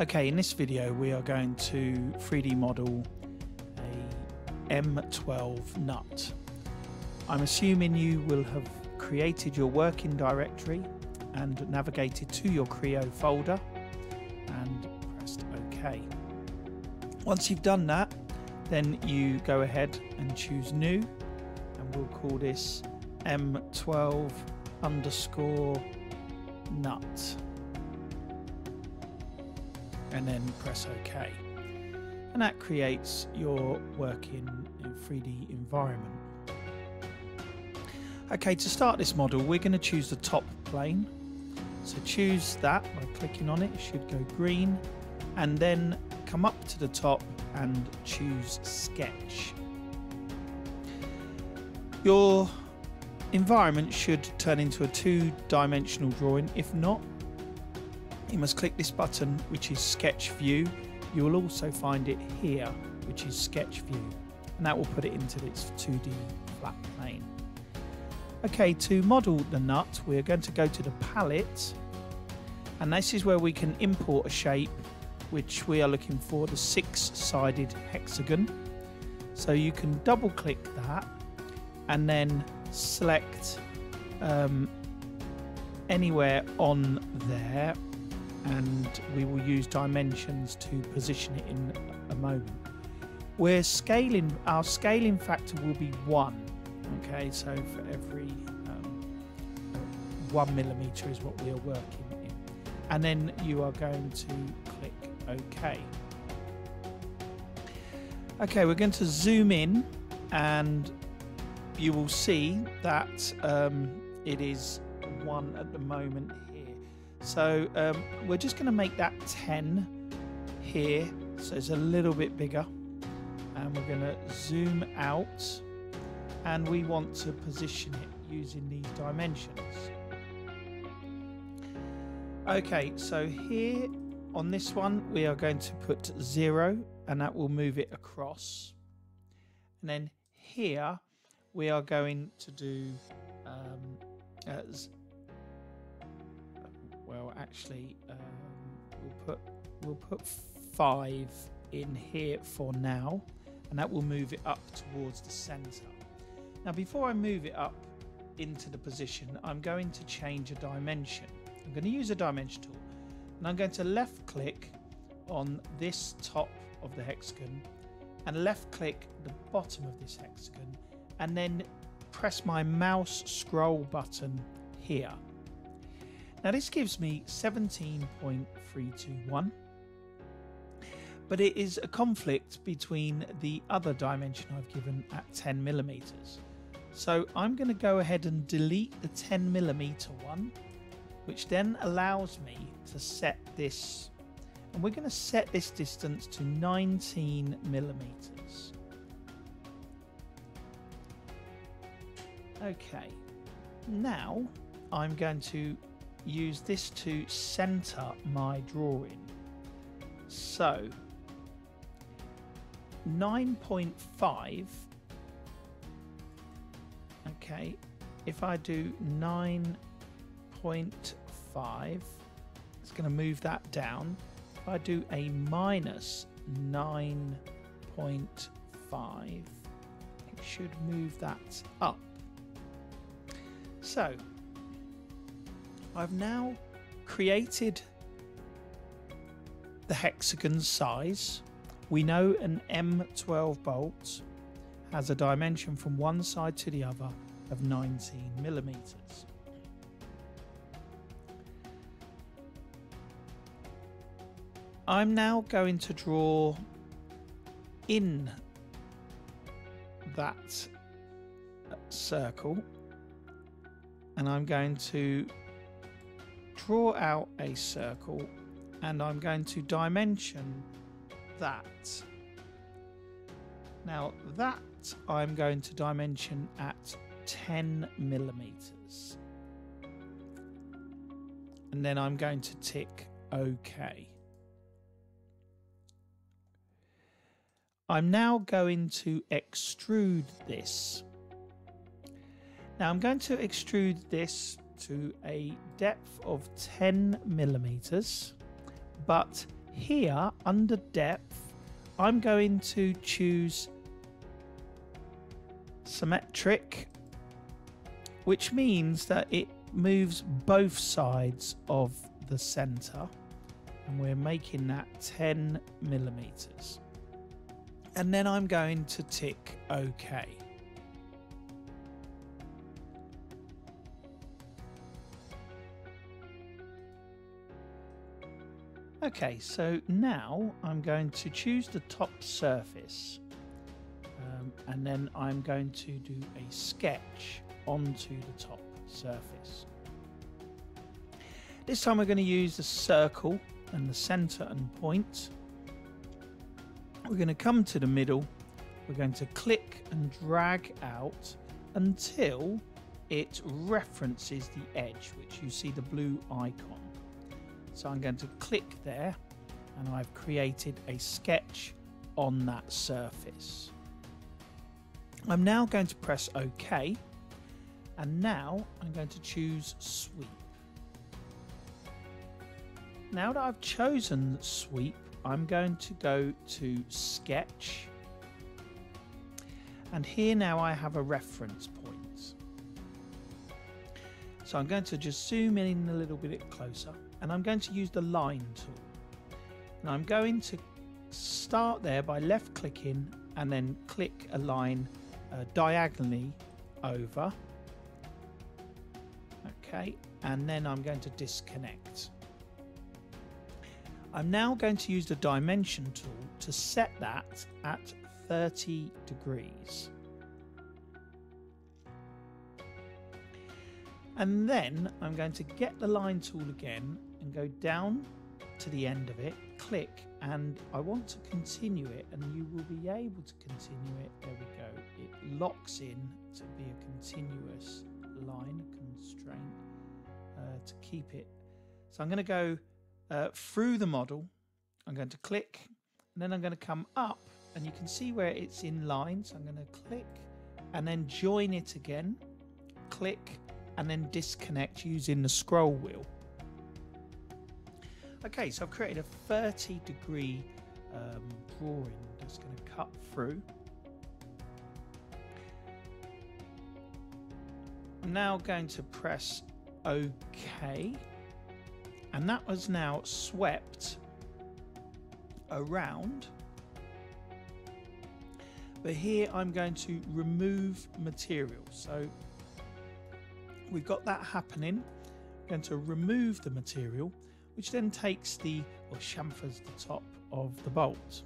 Okay, in this video we are going to 3D model a M12 nut. I'm assuming you will have created your working directory and navigated to your Creo folder and pressed OK. Once you've done that, then you go ahead and choose new and we'll call this M12 underscore nut and then press OK. And that creates your working 3D environment. Okay, to start this model, we're going to choose the top plane. So choose that by clicking on it, it should go green, and then come up to the top and choose sketch. Your environment should turn into a two-dimensional drawing. If not, you must click this button which is sketch view. You will also find it here which is sketch view. And that will put it into its 2d flat plane. Okay to model the nut we're going to go to the palette. And this is where we can import a shape which we are looking for the six sided hexagon. So you can double click that and then select um, anywhere on there and we will use dimensions to position it in a moment. We're scaling, our scaling factor will be one. Okay, so for every um, one millimeter is what we are working in. And then you are going to click OK. Okay, we're going to zoom in and you will see that um, it is one at the moment so um, we're just going to make that 10 here. So it's a little bit bigger. And we're going to zoom out. And we want to position it using these dimensions. Okay, so here on this one, we are going to put zero and that will move it across. And then here, we are going to do um, as well actually um, we'll put we'll put five in here for now and that will move it up towards the center. Now before I move it up into the position I'm going to change a dimension. I'm going to use a dimension tool and I'm going to left click on this top of the hexagon and left click the bottom of this hexagon and then press my mouse scroll button here now this gives me 17.321 but it is a conflict between the other dimension I've given at 10 millimeters. So I'm going to go ahead and delete the 10 millimeter one, which then allows me to set this, and we're going to set this distance to 19 millimeters. Okay, now I'm going to use this to center my drawing. So 9.5 okay if I do 9.5 it's going to move that down. If I do a minus 9.5 it should move that up. So I've now created the hexagon size. We know an M12 bolt has a dimension from one side to the other of 19 millimeters. I'm now going to draw in that circle and I'm going to draw out a circle and I'm going to dimension that. Now that I'm going to dimension at 10 millimeters. And then I'm going to tick OK. I'm now going to extrude this. Now I'm going to extrude this to a depth of 10 millimeters, but here under depth, I'm going to choose symmetric, which means that it moves both sides of the center and we're making that 10 millimeters. And then I'm going to tick OK. Okay, so now I'm going to choose the top surface um, and then I'm going to do a sketch onto the top surface. This time we're going to use the circle and the center and point. We're going to come to the middle. We're going to click and drag out until it references the edge, which you see the blue icon. So I'm going to click there and I've created a sketch on that surface. I'm now going to press OK and now I'm going to choose sweep. Now that I've chosen sweep, I'm going to go to sketch and here now I have a reference point. So I'm going to just zoom in a little bit closer and I'm going to use the line tool. And I'm going to start there by left clicking and then click a line uh, diagonally over. Okay, and then I'm going to disconnect. I'm now going to use the dimension tool to set that at 30 degrees. And then I'm going to get the line tool again and go down to the end of it, click, and I want to continue it, and you will be able to continue it. There we go. It locks in to be a continuous line constraint uh, to keep it. So I'm going to go uh, through the model. I'm going to click, and then I'm going to come up, and you can see where it's in line. So I'm going to click and then join it again, click, and then disconnect using the scroll wheel. Okay, so I've created a 30 degree um, drawing that's going to cut through. I'm now going to press OK and that was now swept around but here I'm going to remove material so we've got that happening. I'm going to remove the material which then takes the or chamfers the top of the bolt.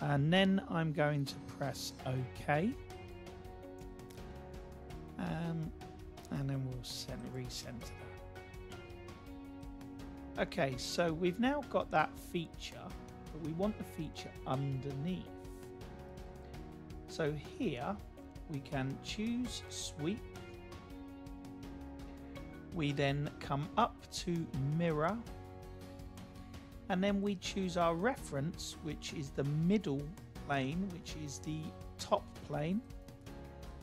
And then I'm going to press OK. Um, and then we'll send recenter that. Okay so we've now got that feature but we want the feature underneath. So here we can choose sweep we then come up to mirror and then we choose our reference which is the middle plane which is the top plane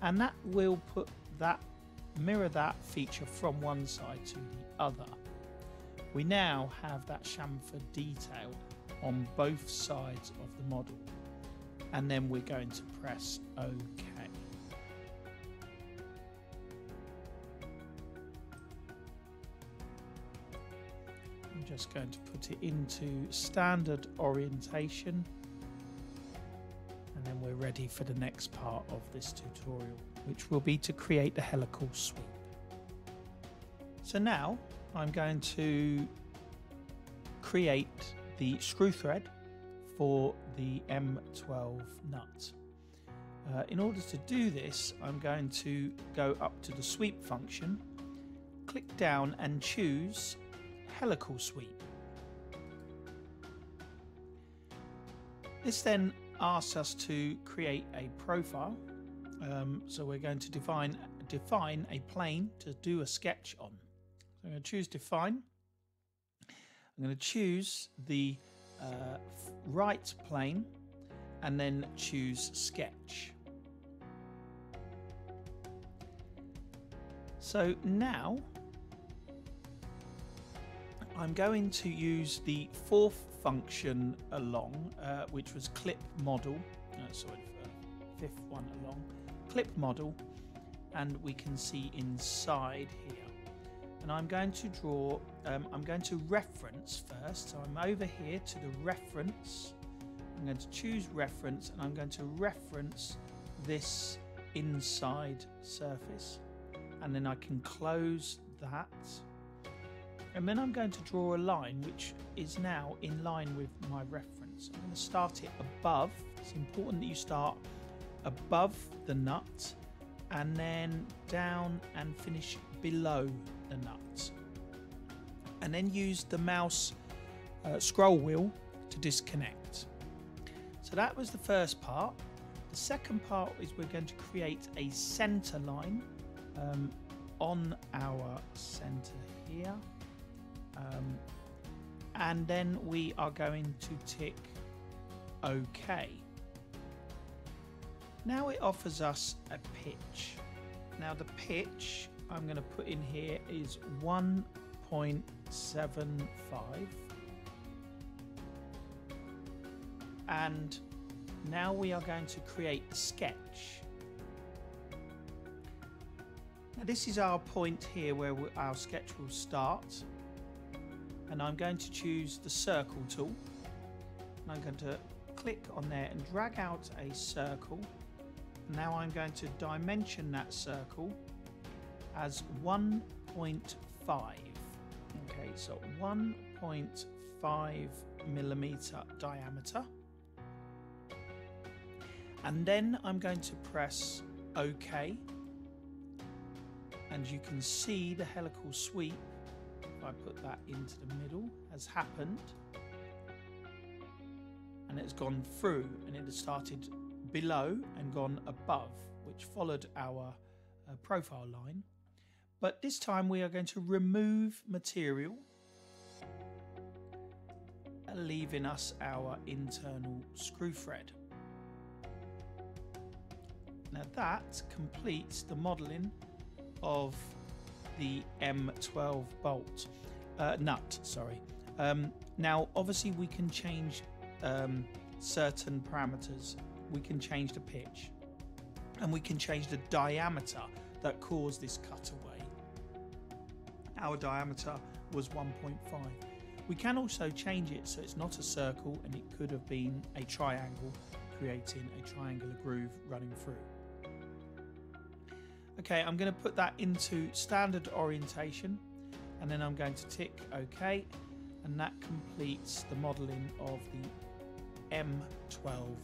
and that will put that mirror that feature from one side to the other. We now have that chamfer detail on both sides of the model and then we're going to press OK just going to put it into standard orientation and then we're ready for the next part of this tutorial which will be to create the helical sweep. So now I'm going to create the screw thread for the M12 nut. Uh, in order to do this I'm going to go up to the sweep function click down and choose helical sweep. This then asks us to create a profile. Um, so we're going to define define a plane to do a sketch on. So I'm going to choose define. I'm going to choose the uh, right plane and then choose sketch. So now I'm going to use the fourth function along, uh, which was clip model. Uh, sorry, fifth one along, clip model, and we can see inside here. And I'm going to draw, um, I'm going to reference first. So I'm over here to the reference. I'm going to choose reference and I'm going to reference this inside surface. And then I can close that and then I'm going to draw a line which is now in line with my reference. I'm going to start it above. It's important that you start above the nut and then down and finish below the nut. And then use the mouse uh, scroll wheel to disconnect. So that was the first part. The second part is we're going to create a center line um, on our center here. Um, and then we are going to tick OK. Now it offers us a pitch. Now the pitch I'm going to put in here is 1.75 and now we are going to create a sketch. Now this is our point here where our sketch will start and I'm going to choose the circle tool. And I'm going to click on there and drag out a circle. Now I'm going to dimension that circle as 1.5 okay so 1.5 millimeter diameter. And then I'm going to press OK. And you can see the helical sweep I put that into the middle, has happened. And it's gone through and it has started below and gone above, which followed our uh, profile line. But this time we are going to remove material, leaving us our internal screw thread. Now that completes the modelling of the M12 bolt uh, nut. Sorry. Um, now, obviously, we can change um, certain parameters. We can change the pitch, and we can change the diameter that caused this cutaway. Our diameter was 1.5. We can also change it so it's not a circle and it could have been a triangle, creating a triangular groove running through. Okay, I'm going to put that into standard orientation and then I'm going to tick OK and that completes the modelling of the M12